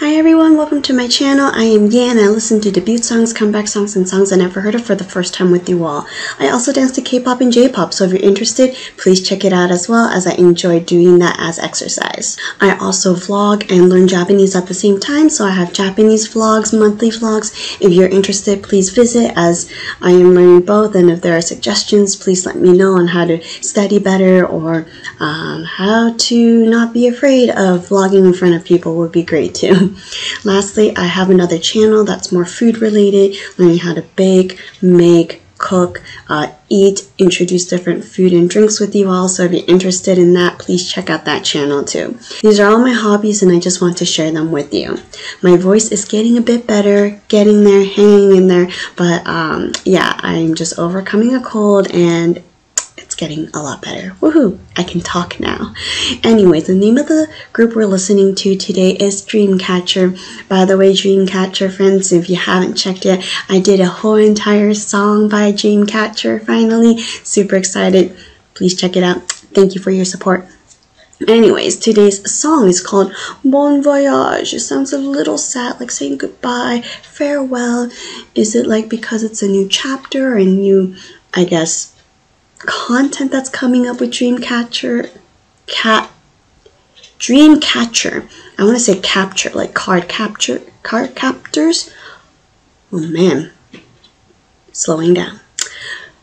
Hi everyone, welcome to my channel. I am Yan. I listen to debut songs, comeback songs, and songs I never heard of for the first time with you all. I also dance to K-pop and J-pop, so if you're interested, please check it out as well as I enjoy doing that as exercise. I also vlog and learn Japanese at the same time, so I have Japanese vlogs, monthly vlogs. If you're interested, please visit as I am learning both, and if there are suggestions, please let me know on how to study better or um, how to not be afraid of vlogging in front of people would be great too. Lastly, I have another channel that's more food related, learning how to bake, make, cook, uh, eat, introduce different food and drinks with you all. So if you're interested in that, please check out that channel too. These are all my hobbies and I just want to share them with you. My voice is getting a bit better, getting there, hanging in there. But um, yeah, I'm just overcoming a cold and getting a lot better. Woohoo! I can talk now. Anyways, the name of the group we're listening to today is Dreamcatcher. By the way, Dreamcatcher friends, if you haven't checked yet, I did a whole entire song by Dreamcatcher finally. Super excited. Please check it out. Thank you for your support. Anyways, today's song is called Bon Voyage. It sounds a little sad, like saying goodbye, farewell. Is it like because it's a new chapter and new, I guess, content that's coming up with Dreamcatcher, cat, Dreamcatcher. I want to say capture, like card capture, card captors. Oh man, slowing down.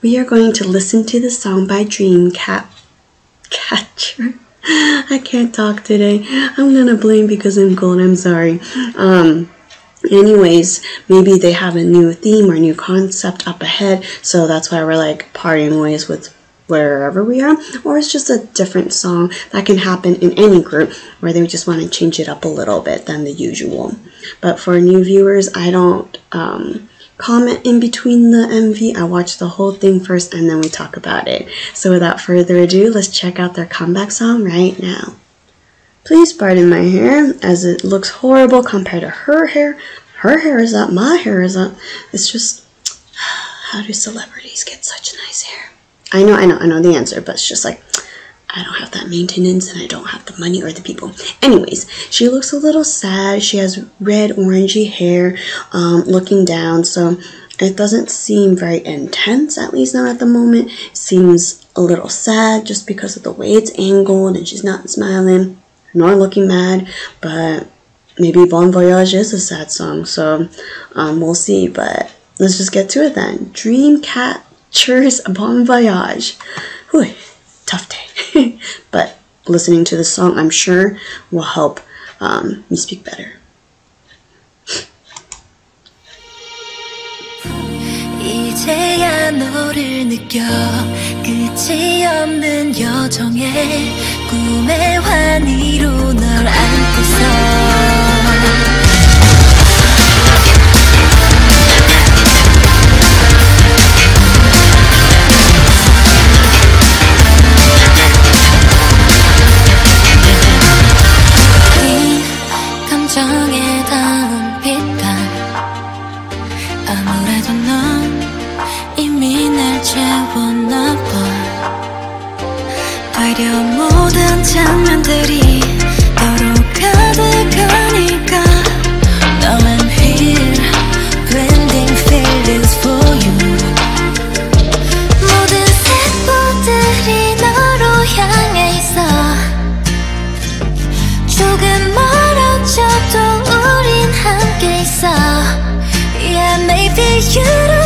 We are going to listen to the song by Dreamcat Catcher. I can't talk today. I'm gonna blame because I'm cold. I'm sorry. Um, anyways maybe they have a new theme or new concept up ahead so that's why we're like parting ways with wherever we are. Or it's just a different song that can happen in any group where they just want to change it up a little bit than the usual. But for new viewers i don't um, comment in between the mv i watch the whole thing first and then we talk about it. So without further ado let's check out their comeback song right now. Please pardon my hair, as it looks horrible compared to her hair. Her hair is up, my hair is up. It's just, how do celebrities get such nice hair? I know, I know, I know the answer, but it's just like, I don't have that maintenance and I don't have the money or the people. Anyways, she looks a little sad. She has red, orangey hair um, looking down, so it doesn't seem very intense, at least not at the moment. Seems a little sad just because of the way it's angled and she's not smiling nor looking mad, but maybe Bon Voyage is a sad song, so um, we'll see. But let's just get to it then. Dreamcatcher's Bon Voyage. Whew, tough day. but listening to the song, I'm sure, will help um, me speak better. 이제야 너를 느껴. 끝이 없는 여정에 꿈의 환희로 널 안고서 you do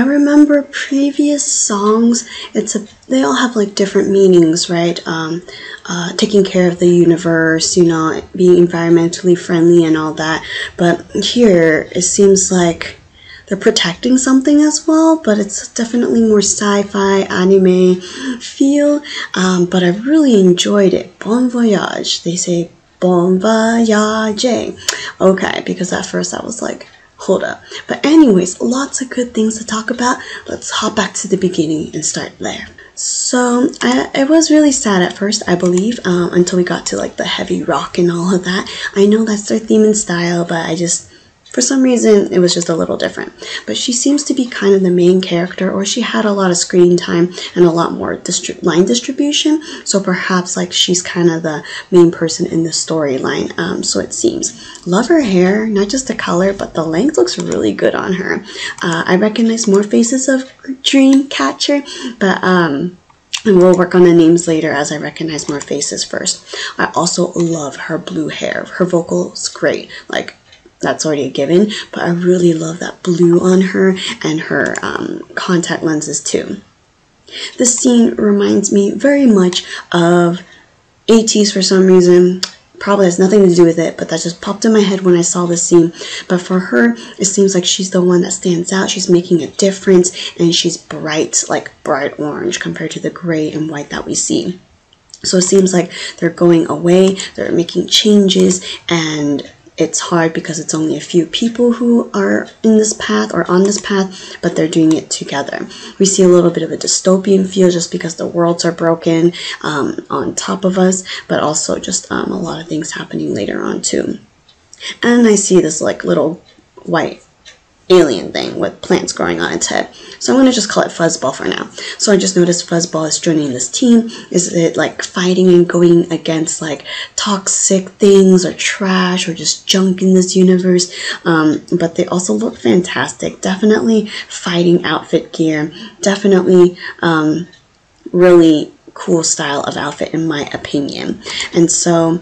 remember previous songs, it's a they all have like different meanings, right? Um, uh, taking care of the universe, you know, being environmentally friendly and all that. But here, it seems like they're protecting something as well, but it's definitely more sci-fi anime feel. Um, but I really enjoyed it. Bon voyage. They say bon voyage. Okay, because at first I was like, hold up. But anyways, lots of good things to talk about. Let's hop back to the beginning and start there. So I, it was really sad at first, I believe, um, until we got to like the heavy rock and all of that. I know that's their theme and style, but I just for some reason, it was just a little different. But she seems to be kind of the main character, or she had a lot of screen time and a lot more distri line distribution. So perhaps like she's kind of the main person in the storyline. Um, so it seems. Love her hair, not just the color, but the length looks really good on her. Uh, I recognize more faces of Dreamcatcher, but um, and we'll work on the names later as I recognize more faces first. I also love her blue hair. Her vocals great. Like that's already a given, but I really love that blue on her and her um, contact lenses too. This scene reminds me very much of ATEEZ for some reason. Probably has nothing to do with it, but that just popped in my head when I saw this scene. But for her, it seems like she's the one that stands out. She's making a difference, and she's bright, like bright orange compared to the gray and white that we see. So it seems like they're going away, they're making changes, and it's hard because it's only a few people who are in this path or on this path, but they're doing it together. We see a little bit of a dystopian feel just because the worlds are broken um, on top of us, but also just um, a lot of things happening later on too. And I see this like little white alien thing with plants growing on its head. So I'm going to just call it Fuzzball for now. So I just noticed Fuzzball is joining this team. Is it like fighting and going against like toxic things or trash or just junk in this universe? Um, but they also look fantastic. Definitely fighting outfit gear. Definitely um, really cool style of outfit in my opinion. And so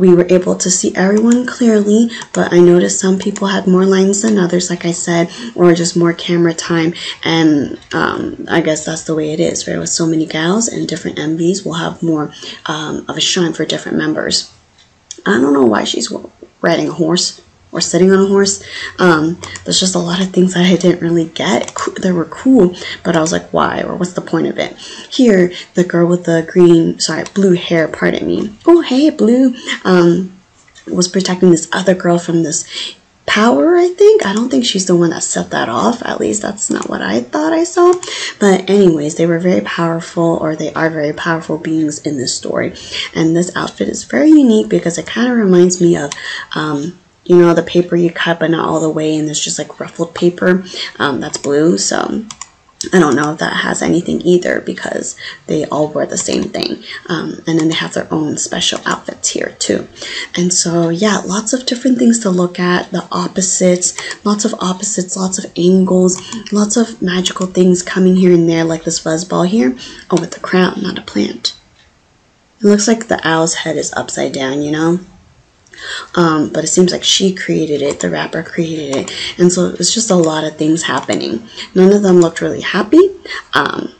we were able to see everyone clearly, but I noticed some people had more lines than others, like I said, or just more camera time. And um, I guess that's the way it is, right? With so many gals and different MVs, we'll have more um, of a shine for different members. I don't know why she's riding a horse or sitting on a horse. Um, there's just a lot of things that I didn't really get. They were cool, but I was like, why? Or what's the point of it? Here, the girl with the green, sorry, blue hair, pardon me. Oh, hey, blue, um, was protecting this other girl from this power, I think. I don't think she's the one that set that off. At least that's not what I thought I saw. But anyways, they were very powerful or they are very powerful beings in this story. And this outfit is very unique because it kind of reminds me of um, you know, the paper you cut but not all the way and there's just like ruffled paper um, that's blue. So I don't know if that has anything either because they all wear the same thing. Um, and then they have their own special outfits here too. And so, yeah, lots of different things to look at. The opposites, lots of opposites, lots of angles, lots of magical things coming here and there like this fuzz ball here. Oh, with the crown, not a plant. It looks like the owl's head is upside down, you know? Um, but it seems like she created it, the rapper created it. And so it's just a lot of things happening. None of them looked really happy, um,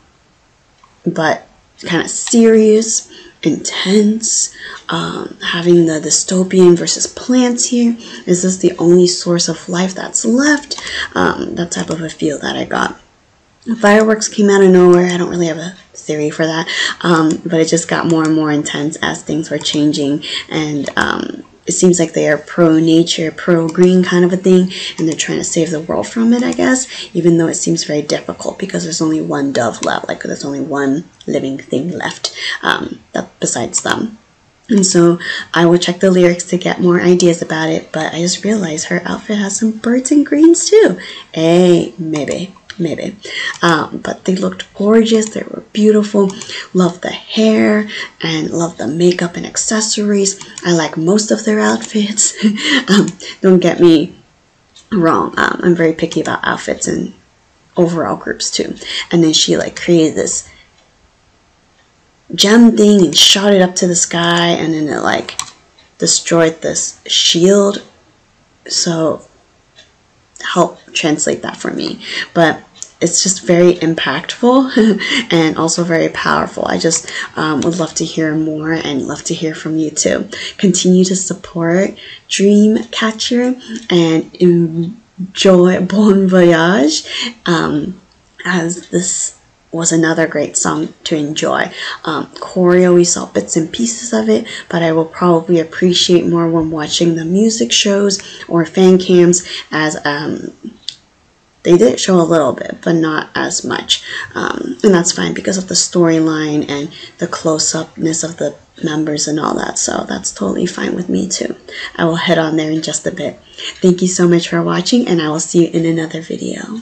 but kind of serious, intense. Um, having the dystopian versus plants here. Is this the only source of life that's left? Um, that type of a feel that I got. Fireworks came out of nowhere. I don't really have a theory for that, um, but it just got more and more intense as things were changing, and um, it seems like they are pro nature, pro green kind of a thing, and they're trying to save the world from it, I guess, even though it seems very difficult because there's only one dove left, like there's only one living thing left um, that besides them. And so I will check the lyrics to get more ideas about it, but I just realized her outfit has some birds and greens too. Hey, maybe maybe. Um, but they looked gorgeous. They were beautiful. Love the hair and love the makeup and accessories. I like most of their outfits. um, don't get me wrong. Um, I'm very picky about outfits and overall groups too. And then she like created this gem thing and shot it up to the sky and then it like destroyed this shield. So help translate that for me. But it's just very impactful and also very powerful. I just um, would love to hear more and love to hear from you too. Continue to support Dreamcatcher and enjoy Bon Voyage um, as this was another great song to enjoy. Um, choreo, we saw bits and pieces of it, but I will probably appreciate more when watching the music shows or fan cams as um, they did show a little bit, but not as much. Um, and that's fine because of the storyline and the close upness of the members and all that. So that's totally fine with me too. I will head on there in just a bit. Thank you so much for watching, and I will see you in another video.